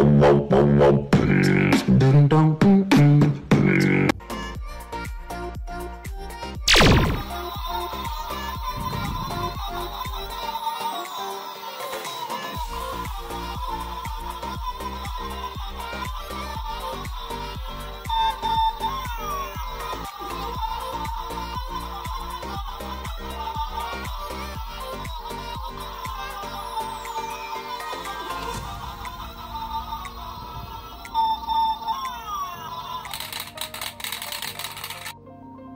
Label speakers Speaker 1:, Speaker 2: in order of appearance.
Speaker 1: bum bum